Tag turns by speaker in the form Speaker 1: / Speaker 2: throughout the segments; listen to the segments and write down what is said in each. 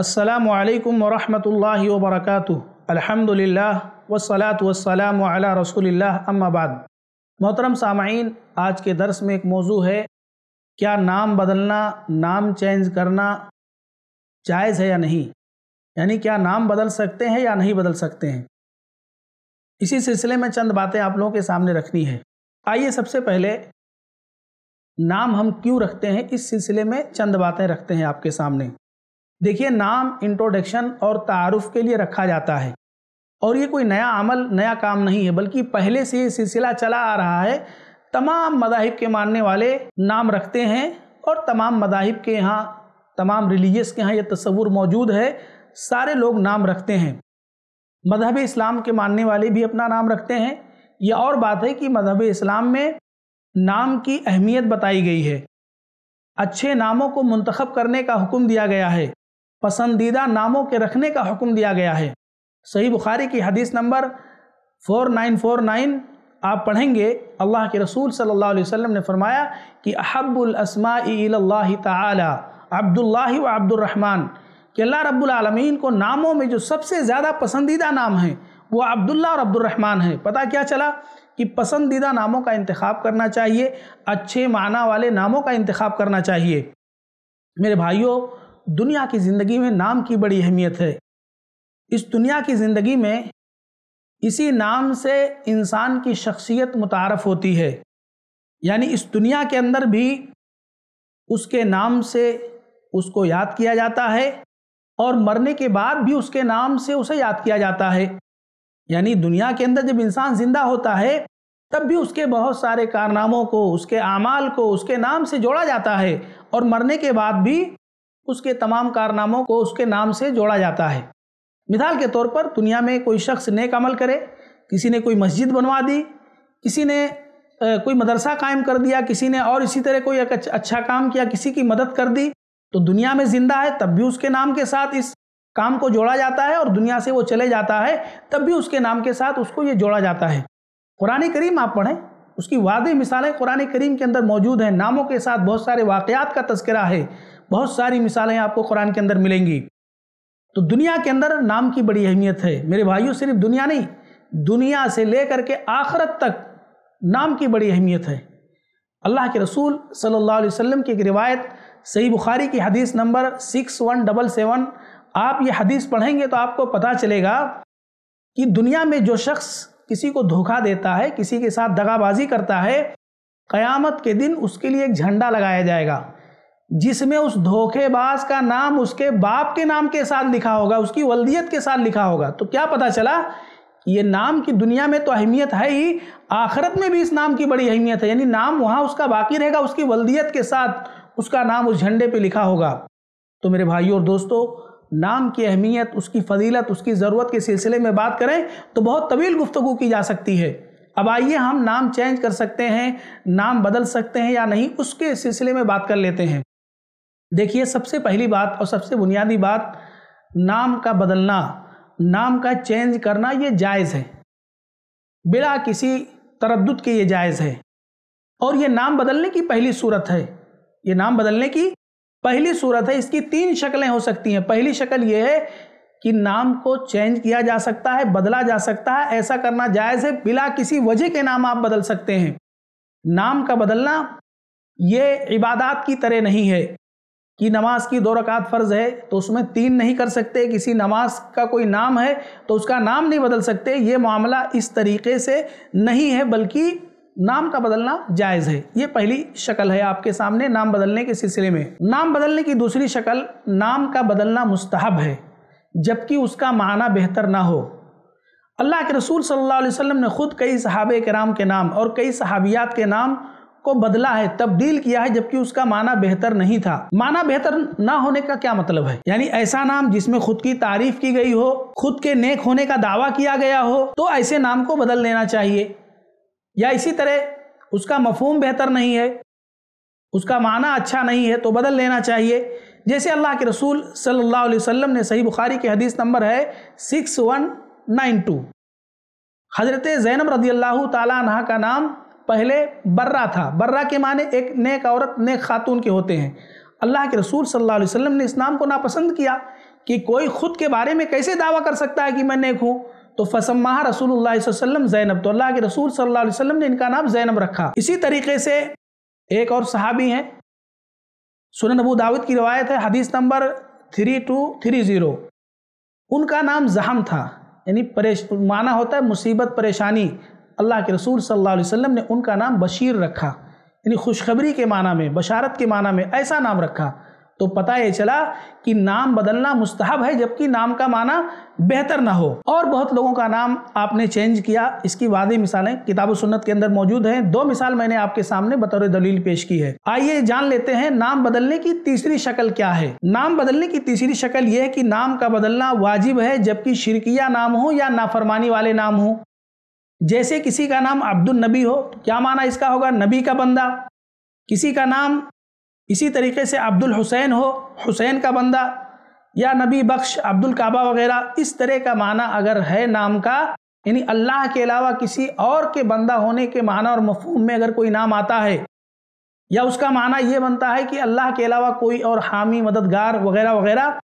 Speaker 1: असलकम वरहमल वबरक अल्हम्दुलिल्लाह वसलात वसलाम अला रसूलिल्लाह अम्माबाद मोहतरम सामाइन आज के दर्स में एक मौजू है। क्या नाम बदलना, नाम चेंज करना जायज़ है या नहीं? यानी क्या नाम बदल सकते हैं या नहीं बदल सकते हैं? इसी सिलसिले में चंद बातें आप लोगों के सामने रखनी है। आइए सबसे पहले, नाम हम क्यों रखते हैं? इस सिलसिले में चंद बातें रखते हैं आपके सामने। देखिए, नाम इंट्रोडक्शन और तारुफ के लिए रखा जाता है। और ये कोई नया अमल, नया काम नहीं है, बल्कि पहले से ये सिलसिला चला आ रहा है। तमाम मदाहिब के मानने वाले नाम रखते हैं और तमाम मदाहिब के यहाँ, तमाम रिलीजियस के यहाँ ये तस्वुर मौजूद है। सारे लोग नाम रखते हैं। मज़हब इस्लाम के मानने वाले भी अपना नाम रखते हैं। यह और बात है कि मज़हब इस्लाम में नाम की अहमियत बताई गई है। अच्छे नामों को मंतखब करने का हुक्म दिया गया है। पसंदीदा नामों के रखने का हुक्म दिया गया है। सही बुखारी की हदीस नंबर 4949 आप पढ़ेंगे, अल्लाह के रसूल सल्लल्लाहु अलैहि वसल्लम ने फरमाया कि अहब्बुल अस्माई ताला व अब्दुलरहमान कि अल्लाह रब्बुल आलमीन को नामों में जो सबसे ज़्यादा पसंदीदा नाम है, वो अब्दुल्ला और अब्दुलरहमान है। पता क्या चला? कि पसंदीदा नामों का इंतखब करना चाहिए, अच्छे माना वाले नामों का इंतखब करना चाहिए। मेरे भाइयों दुनिया की ज़िंदगी में नाम की बड़ी अहमियत है। इस दुनिया की ज़िंदगी में इसी नाम से इंसान की शख्सियत मुतारफ़ होती है। यानी इस दुनिया के अंदर भी उसके नाम से उसको याद किया जाता है और मरने के बाद भी उसके नाम से उसे याद किया जाता है। यानी दुनिया के अंदर जब इंसान ज़िंदा होता है, तब भी उसके बहुत सारे कारनामों को, उसके अमाल को, उसके नाम से जोड़ा जाता है और मरने के बाद भी उसके तमाम कारनामों को उसके नाम से जोड़ा जाता है। मिसाल के तौर पर दुनिया में कोई शख्स नेक अमल करे, किसी ने कोई मस्जिद बनवा दी, किसी ने कोई मदरसा कायम कर दिया, किसी ने और इसी तरह कोई अच्छा काम किया, किसी की मदद कर दी तो दुनिया में ज़िंदा है, तब भी उसके नाम के साथ इस काम को जोड़ा जाता है और दुनिया से वो चले जाता है, तब भी उसके नाम के साथ उसको ये जोड़ा जाता है। कुरान करीम आप पढ़ें, उसकी वादे मिसालें कुरान करीम के अंदर मौजूद हैं, नामों के साथ बहुत सारे वाक़ात का तस्करा है बहुत सारी मिसालें आपको कुरान के अंदर मिलेंगी। तो दुनिया के अंदर नाम की बड़ी अहमियत है। मेरे भाइयों, सिर्फ़ दुनिया नहीं, दुनिया से लेकर के आखरत तक नाम की बड़ी अहमियत है। अल्लाह के रसूल सल्लल्लाहु अलैहि वसल्लम की एक रिवायत, सही बुखारी की हदीस number six one double seven. आप ये हदीस पढ़ेंगे तो आपको पता चलेगा कि दुनिया में जो शख्स किसी को धोखा देता है, किसी के साथ दगाबाजी करता है, क़यामत के दिन उसके लिए एक झंडा लगाया जाएगा। जिसमें उस धोखेबाज का नाम उसके बाप के नाम के साथ लिखा होगा, उसकी वल्दियत के साथ लिखा होगा। तो क्या पता चला ये नाम की दुनिया में तो अहमियत है ही, आखिरत में भी इस नाम की बड़ी अहमियत है। यानी नाम वहाँ उसका बाकी रहेगा, उसकी वल्दियत के साथ उसका नाम उस झंडे पे लिखा होगा। तो मेरे भाइयों और दोस्तों, नाम की अहमियत, उसकी फजीलत, उसकी ज़रूरत के सिलसिले में बात करें तो बहुत तवील गुफ्तु की जा सकती है। अब आइए हम नाम चेंज कर सकते हैं, नाम बदल सकते हैं या नहीं, उसके सिलसिले में बात कर लेते हैं। देखिए, सबसे पहली बात और सबसे बुनियादी बात, नाम का बदलना, नाम का चेंज करना ये जायज़ है। बिना किसी तरद्दुद के ये जायज़ है। और ये नाम बदलने की पहली सूरत है। ये नाम बदलने की पहली सूरत है। इसकी तीन शक्लें हो सकती हैं। पहली शक्ल ये है कि नाम को चेंज किया जा सकता है, बदला जा सकता है। ऐसा करना जायज़ है। बिला किसी वजह के नाम आप बदल सकते हैं। नाम का बदलना ये इबादत की तरह नहीं है। कि नमाज़ की दो रकात फ़र्ज़ है तो उसमें तीन नहीं कर सकते, किसी नमाज़ का कोई नाम है तो उसका नाम नहीं बदल सकते, ये मामला इस तरीके से नहीं है, बल्कि नाम का बदलना जायज़ है। ये पहली शक्ल है आपके सामने, नाम बदलने के सिलसिले में। नाम बदलने की दूसरी शक्ल, नाम का बदलना मुस्तहब है, जबकि उसका माना बेहतर ना हो। अल्लाह के रसूल सल्लल्लाहु अलैहि वसल्लम ने खुद कई सहाब कराम के नाम और कई सहाबियात के नाम को बदला है तब्दील किया है, जबकि उसका माना बेहतर नहीं था। माना बेहतर ना होने का क्या मतलब है? यानी ऐसा नाम जिसमें खुद की तारीफ़ की गई हो, खुद के नेक होने का दावा किया गया हो तो ऐसे नाम को बदल लेना चाहिए। या इसी तरह, उसका मफहम बेहतर नहीं है, उसका माना अच्छा नहीं है तो बदल लेना चाहिए। जैसे अल्लाह के रसूल सल्लल्लाहु अलैहि वसल्लम ने सही बुखारी की हदीस नंबर है सिक्स वन नाइन टू। हज़रत जैनब रदी अल्लाह तह का नाम पहले बर्रा था। बर्रा के माने एक नेक औरत, नेक खातून के होते हैं। अल्लाह के रसूल सल्लल्लाहु अलैहि वसल्लम ने इस नाम को नापसंद किया कि कोई खुद के बारे में कैसे दावा कर सकता है कि मैं नेक हूँ? तो फसम्मा रसूल वसल्लम जैनब। तो अल्लाह के रसूल सल्लल्लाहु अलैहि वसल्लम ने इनका नाम जैनब रखा। इसी तरीके से एक और सहाबी हैं। सुन नबू दाऊद की रवायत है, हदीस number three two three zero. उनका नाम जहम था, यानी परेश, माना होता है मुसीबत परेशानी। अल्लाह के रसूल सल्लल्लाहु अलैहि वसल्लम ने उनका नाम बशीर रखा। यानी खुशखबरी के माना में, बशारत के माना में ऐसा नाम रखा। तो पता ये चला कि नाम बदलना मुस्तहब है, जबकि नाम का माना बेहतर ना हो। और बहुत लोगों का नाम आपने चेंज किया। इसकी वादी मिसालें किताब सुन्नत के अंदर मौजूद हैं। दो मिसाल मैंने आपके सामने बतौर दलील पेश की है। आइए जान लेते हैं नाम बदलने की तीसरी शक्ल क्या है। नाम बदलने की तीसरी शक्ल यह है कि नाम का बदलना वाजिब है, जबकि शिरकिया नाम हो या नाफरमानी वाले नाम हो। जैसे किसी का नाम अब्दुल नबी हो, क्या माना इसका होगा? नबी का बंदा। किसी का नाम इसी तरीके से अब्दुल हुसैन हो, हुसैन का बंदा, या नबी बख्श, अब्दुल काबा वगैरह, इस तरह का माना अगर है नाम का, यानी अल्लाह के अलावा किसी और के बंदा होने के माना और मफहूम में अगर कोई नाम आता है, या उसका माना ये बनता है कि अल्लाह के अलावा कोई और हामी, मददगार वगैरह वगैरह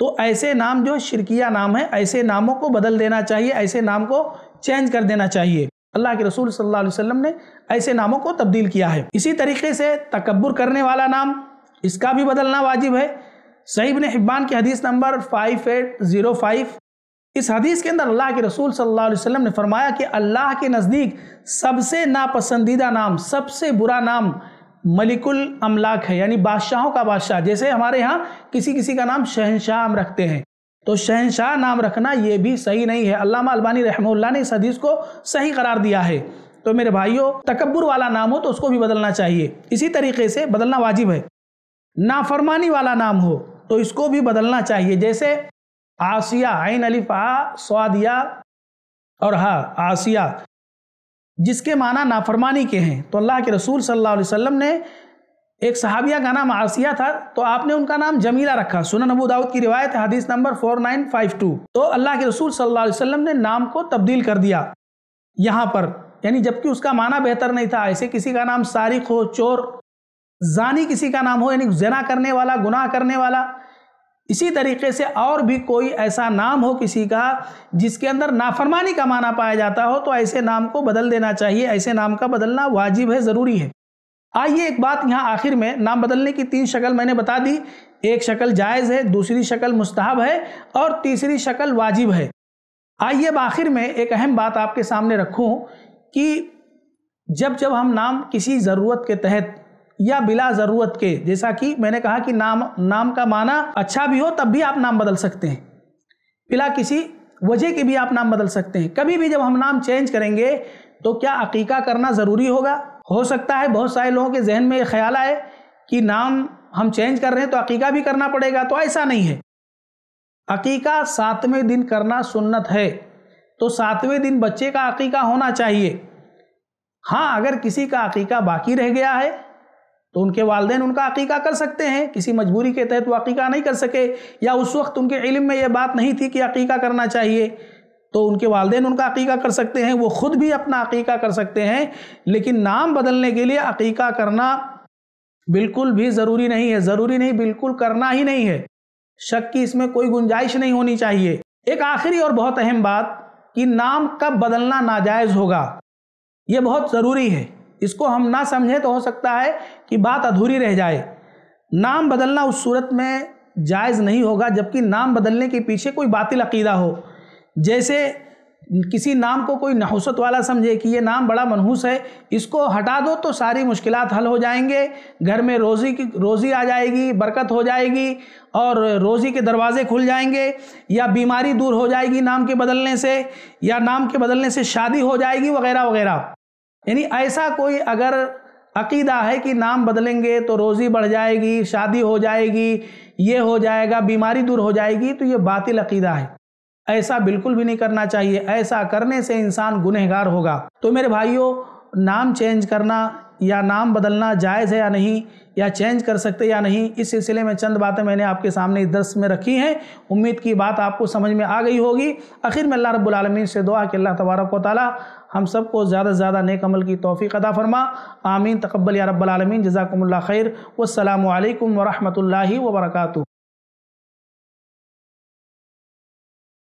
Speaker 1: तो ऐसे नाम जो शिरकिया नाम है, ऐसे नामों को बदल देना चाहिए, ऐसे नाम को चेंज कर देना चाहिए। अल्लाह के रसूल सल्लल्लाहु अलैहि वसल्लम ने ऐसे नामों को तब्दील किया है। इसी तरीके से तकबर करने वाला नाम, इसका भी बदलना वाजिब है। सहीब ने हिब्बान की हदीस number five eight zero five इस हदीस के अंदर अल्लाह के रसूल सल्लल्लाहु अलैहि वसल्लम ने फरमाया कि अल्लाह के नज़दीक सबसे नापसंदीदा नाम, सबसे बुरा नाम मलिकुल अमलाक है, यानी बादशाहों का बादशाह। जैसे हमारे यहाँ किसी किसी का नाम शहनशाह हम रखते हैं। तो शहनशाह नाम रखना ये भी सही नहीं है। अल्लामा अलबानी रहमुल्ला ने इस हदीस को सही करार दिया है। तो मेरे भाइयों तकबर वाला नाम हो तो उसको भी बदलना चाहिए। इसी तरीके से बदलना वाजिब है। नाफरमानी वाला नाम हो तो इसको भी बदलना चाहिए। जैसे आसिया, आइन अलिफ स्वादिया और हा, आसिया, जिसके माना नाफरमानी के हैं। तो अल्लाह के रसूल सल्लल्लाहु अलैहि वसल्लम ने एक सहाबिया का नाम आसिया था तो आपने उनका नाम जमीला रखा। सुनन नबू दाऊद की रिवायत हदीस number four nine five two. तो अल्लाह के रसूल सल्लल्लाहु अलैहि वसल्लम ने नाम को तब्दील कर दिया। यहाँ पर, यानी जबकि उसका माना बेहतर नहीं था, ऐसे किसी का नाम सारिक हो, चोर, जानी किसी का नाम हो, यानी जना करने वाला, गुनाह करने वाला, इसी तरीके से और भी कोई ऐसा नाम हो किसी का, जिसके अंदर नाफरमानी का माना पाया जाता हो तो ऐसे नाम को बदल देना चाहिए, ऐसे नाम का बदलना वाजिब है, ज़रूरी है। आइए एक बात यहाँ आखिर में, नाम बदलने की तीन शक्ल मैंने बता दी। एक शक्ल जायज़ है, दूसरी शक्ल मुस्तहब है और तीसरी शक्ल वाजिब है। आइए अब आखिर में एक अहम बात आपके सामने रखूँ कि जब जब हम नाम किसी ज़रूरत के तहत या बिला ज़रूरत के, जैसा कि मैंने कहा कि नाम नाम का माना अच्छा भी हो तब भी आप नाम बदल सकते हैं। बिला किसी वजह के भी आप नाम बदल सकते हैं। कभी भी जब हम नाम चेंज करेंगे तो क्या अकीका करना ज़रूरी होगा? हो सकता है बहुत सारे लोगों के जहन में ये ख्याल आए कि नाम हम चेंज कर रहे हैं तो अकीका भी करना पड़ेगा तो ऐसा नहीं है। अकीका सातवें दिन करना सुन्नत है तो सातवें दिन बच्चे का अकीका होना चाहिए। हाँ अगर किसी का अकीका बाकी रह गया है तो उनके वालदे उनका अकीका कर सकते हैं, किसी मजबूरी के तहत वो अकीका नहीं कर सके, या उस वक्त उनके इल्म में यह बात नहीं थी कि अकीका करना चाहिए। तो उनके वालदेन उनका अकीका कर सकते हैं, वो खुद भी अपना अकीका कर सकते हैं, लेकिन नाम बदलने के लिए अकीका करना बिल्कुल भी ज़रूरी नहीं है। ज़रूरी नहीं, बिल्कुल करना ही नहीं है। शक की इसमें कोई गुंजाइश नहीं होनी चाहिए। एक आखिरी और बहुत अहम बात कि नाम कब बदलना नाजायज़ होगा, ये बहुत ज़रूरी है। इसको हम ना समझें तो हो सकता है कि बात अधूरी रह जाए। नाम बदलना उस सूरत में जायज़ नहीं होगा, जबकि नाम बदलने के पीछे कोई बातिल अकीदा हो। जैसे किसी नाम को कोई नहुसत वाला समझे कि ये नाम बड़ा मनहूस है, इसको हटा दो तो सारी मुश्किल हल हो जाएँगे। घर में रोज़ी की, रोज़ी आ जाएगी, बरकत हो जाएगी और रोज़ी के दरवाज़े खुल जाएँगे या बीमारी दूर हो जाएगी नाम के बदलने से या नाम के बदलने से शादी हो जाएगी वगैरह वगैरह। यानी ऐसा कोई अगर अकीदा है कि नाम बदलेंगे तो रोज़ी बढ़ जाएगी, शादी हो जाएगी, ये हो जाएगा, बीमारी दूर हो जाएगी तो ये बातिल अकीदा है। ऐसा बिल्कुल भी नहीं करना चाहिए। ऐसा करने से इंसान गुनहगार होगा। तो मेरे भाइयों, नाम चेंज करना या नाम बदलना जायज़ है या नहीं, या चेंज कर सकते या नहीं, इस सिलसिले में चंद बातें मैंने आपके सामने दर्स में रखी हैं। उम्मीद की बात आपको समझ में आ गई होगी। आखिर में अल्लाह रब्बुल से दुआ कि अल्लाह तबारक ताली हम सबको ज़्यादा से ज़्यादा नेक अमल की तोफ़ी अदा फरमा। आमीन। तकबल या आलमीन। जजाकुमुल्लाह खैर। वसलाम वरहमल वर्का